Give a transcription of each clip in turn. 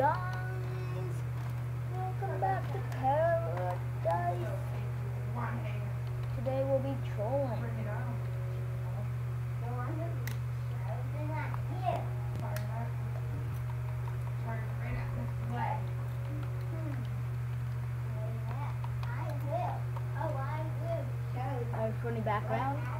guys, welcome back to paradise. Today we'll be trolling. Our funny background.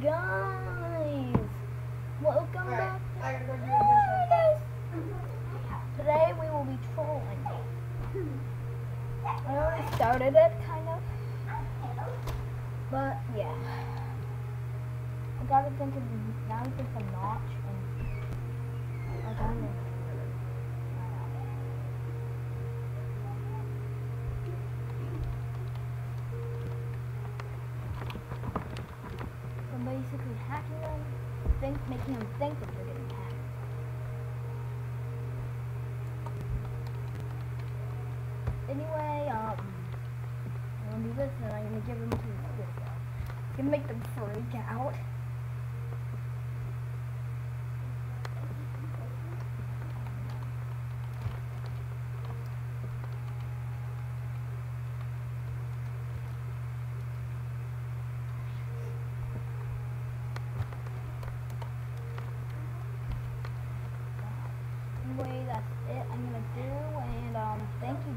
Guys, welcome Alright, back. I gotta go do Hi, a guys. Today we will be trolling. I already started it, kind of. But yeah. I gotta think of now think of notch and think making them think that they're getting hacked. Anyway, um, I'm gonna do this and I'm gonna give them to this. Gonna make them freak out.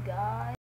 guys.